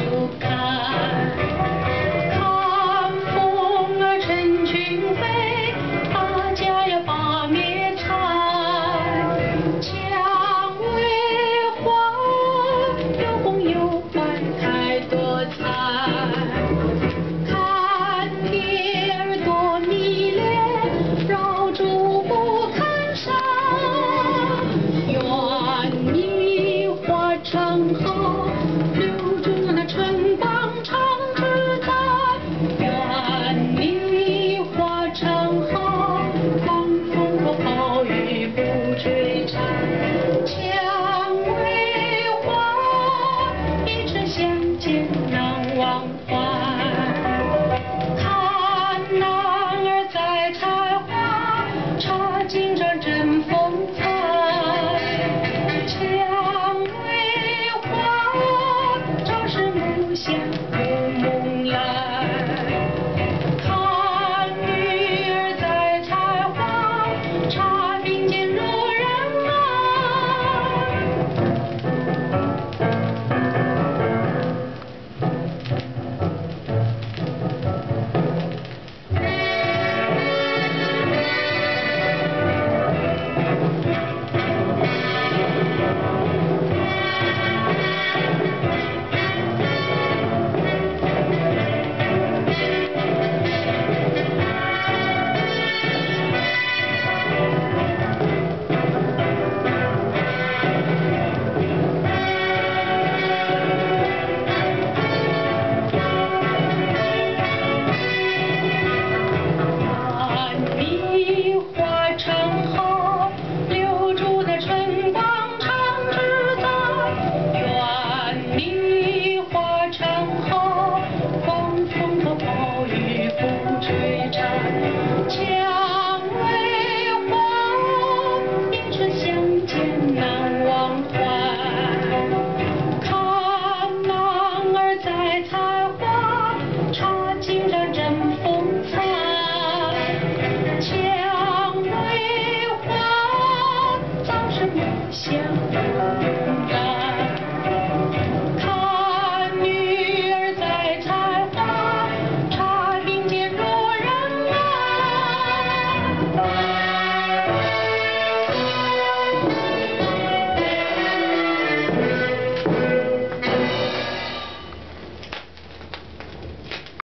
machucar. la